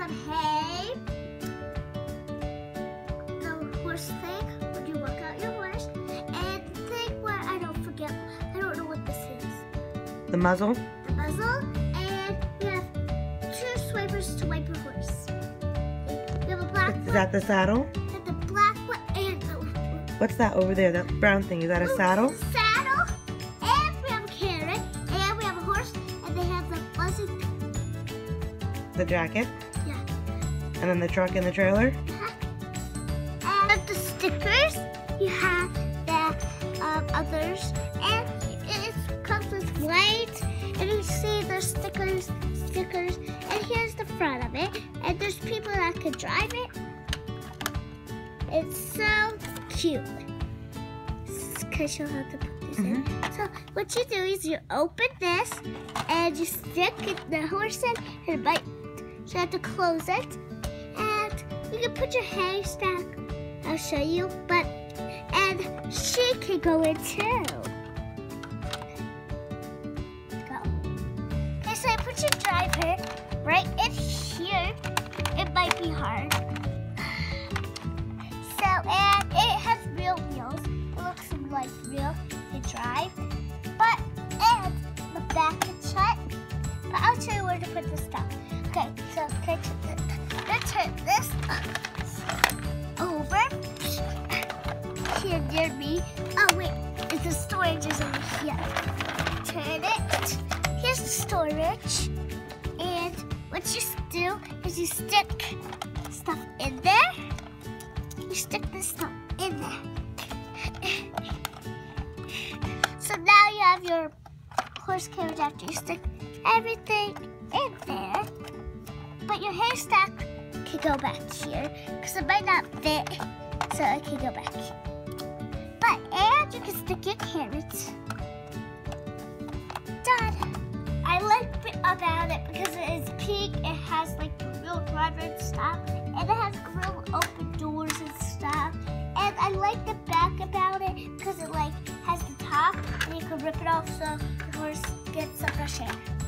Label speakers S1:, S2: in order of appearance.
S1: some hay, the horse thing, when you work out your horse, and the thing where I don't forget, I don't know what this is.
S2: The muzzle?
S1: The muzzle, and you have two swipers to wipe your horse. You have a black
S2: Is that the saddle?
S1: and the black one, and the
S2: What's that over there? That brown thing. Is that a saddle?
S1: Saddle, and we have a carrot, and we have a horse, and they have the
S2: The jacket? And then the truck and the trailer?
S1: And the stickers, you have the um, others, and it comes with white, and you see the stickers, stickers, and here's the front of it, and there's people that could drive it. It's so cute. I show how to put this in? So what you do is you open this, and you stick the horse in, and bite. So you have to close it, you can put your haystack I'll show you, but and she can go in too. Go. Okay, so I put your driver right in here. It might be hard. So and it has real wheels. It looks like real to drive, Oh wait, it's the storage is over here. Turn it. Here's the storage. And what you do is you stick stuff in there. You stick this stuff in there. so now you have your horse carriage after you stick everything in there. But your haystack can go back here because it might not fit, so it can go back. But and you can stick your carrots. Done. I like about it because it is pink. It has like the real driver and stuff, and it has grill open doors and stuff. And I like the back about it because it like has the top, and you can rip it off so the horse gets some fresh air.